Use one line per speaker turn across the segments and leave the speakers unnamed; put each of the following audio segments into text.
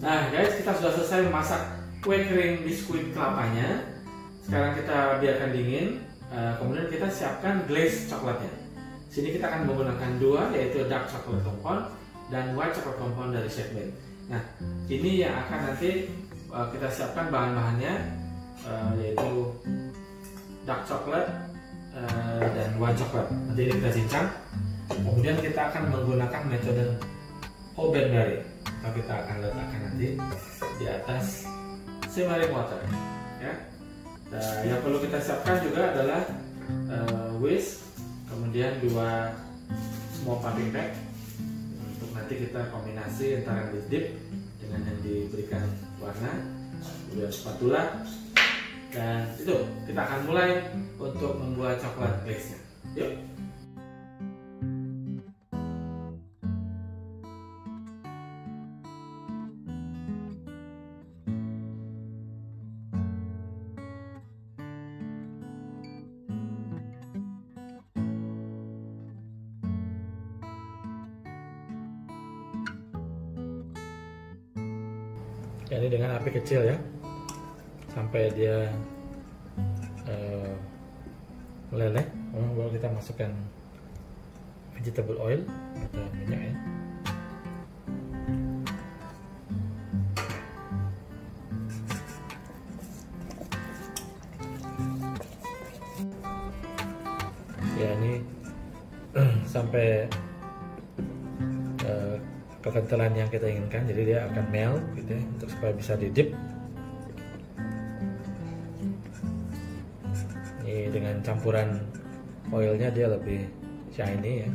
Nah guys, kita sudah selesai memasak kue kering biskuit kelapanya. Sekarang kita biarkan dingin. Uh, kemudian kita siapkan glaze coklatnya. Sini kita akan menggunakan dua, yaitu dark chocolate compound dan white chocolate compound dari Chefmade. Nah, ini yang akan nanti uh, kita siapkan bahan-bahannya, uh, yaitu dark chocolate dan white chocolate. Nanti ini kita cincang. Kemudian kita akan menggunakan metode oven berry maka kita akan letakkan nanti di atas simmering water ya. Nah, yang perlu kita siapkan juga adalah uh, whisk kemudian dua small pumping bag. Untuk nanti kita kombinasi antara yang dip dengan yang diberikan warna kemudian spatula. Dan itu kita akan mulai untuk membuat coklat glaze nya yuk ya ini dengan api kecil ya. Sampai dia uh, meleleh. Oh, baru kita masukkan vegetable oil atau minyak ya. Ya ini sampai kekentalan yang kita inginkan. Jadi dia akan melt gitu ya untuk supaya bisa didip. Ini dengan campuran oilnya dia lebih shiny ya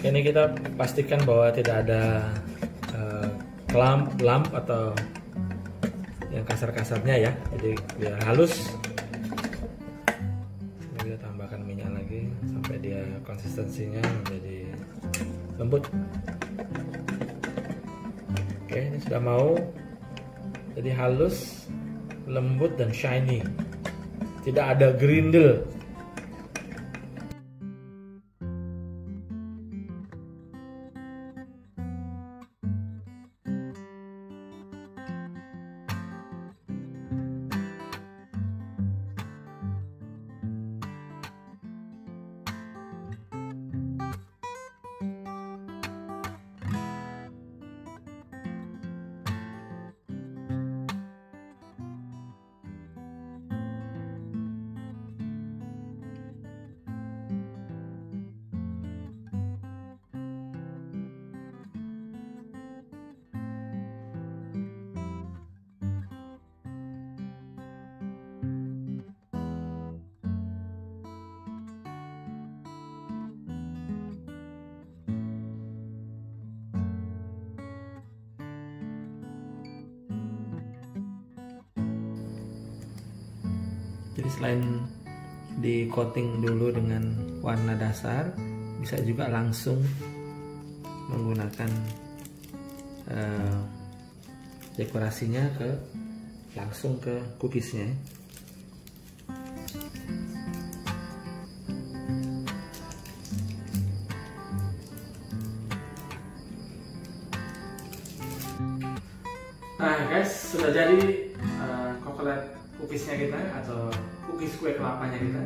ini kita pastikan bahwa tidak ada uh, lamp atau yang kasar-kasarnya ya. Jadi biar halus. Ini kita tambahkan minyak lagi sampai dia konsistensinya menjadi lembut. Oke ini sudah mau jadi halus lembut dan shiny. Tidak ada grindel jadi selain di coating dulu dengan warna dasar bisa juga langsung menggunakan uh, dekorasinya ke langsung ke cookiesnya. Nah guys, sudah jadi uh, coklat cookiesnya kita atau cookies kue kelapanya kita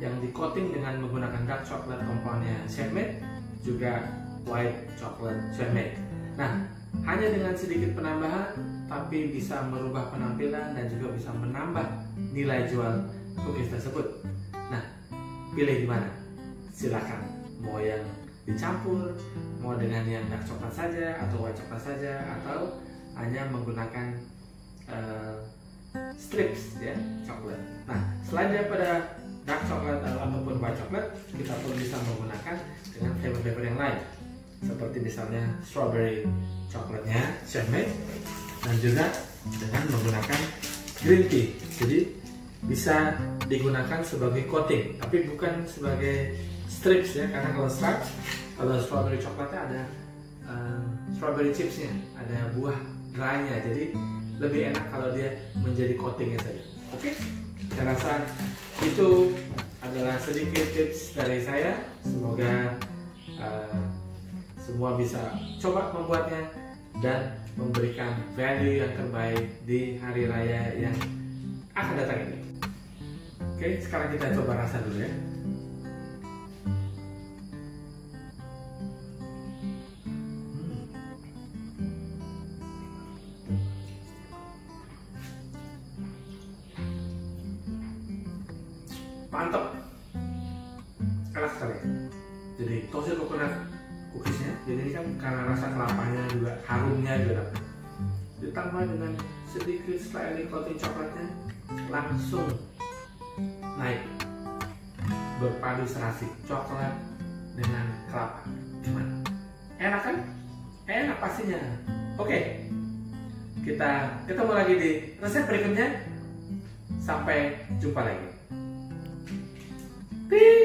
yang di coating dengan menggunakan dark chocolate compoundnya Chefmade juga white chocolate Chefmade. Nah, hanya dengan sedikit penambahan tapi bisa merubah penampilan dan juga bisa menambah nilai jual cookies tersebut. Nah, pilih di mana? Silakan. Mau yang dicampur, mau dengan yang dark coklat saja atau white coklat saja atau hanya menggunakan uh, strips ya coklat. Nah selain daripada dark coklat ataupun white coklat, kita pun bisa menggunakan dengan flavor-flavor yang lain seperti misalnya strawberry coklatnya sherbet dan juga dengan menggunakan green tea. Jadi bisa digunakan sebagai coating, tapi bukan sebagai strips ya, karena kalau strips, kalau strawberry coklatnya ada uh, strawberry chipsnya, ada buah drynya, jadi lebih enak kalau dia menjadi coatingnya saja. Oke, okay? saya rasa itu adalah sedikit tips dari saya. Semoga uh, semua bisa coba membuatnya dan memberikan value yang terbaik di hari raya yang akan datang ini. Oke, sekarang kita coba rasa dulu ya. Mantap enak sekali. Jadi toasted coconut cookiesnya jadi ini kan karena rasa kelapanya juga harumnya juga ditambah dengan sedikit slightly coating coklatnya langsung naik. Berpadu serasi coklat dengan kelapa. Gimana enak kan? Enak pastinya. Oke kita ketemu lagi di resep berikutnya. Sampai jumpa lagi Beep.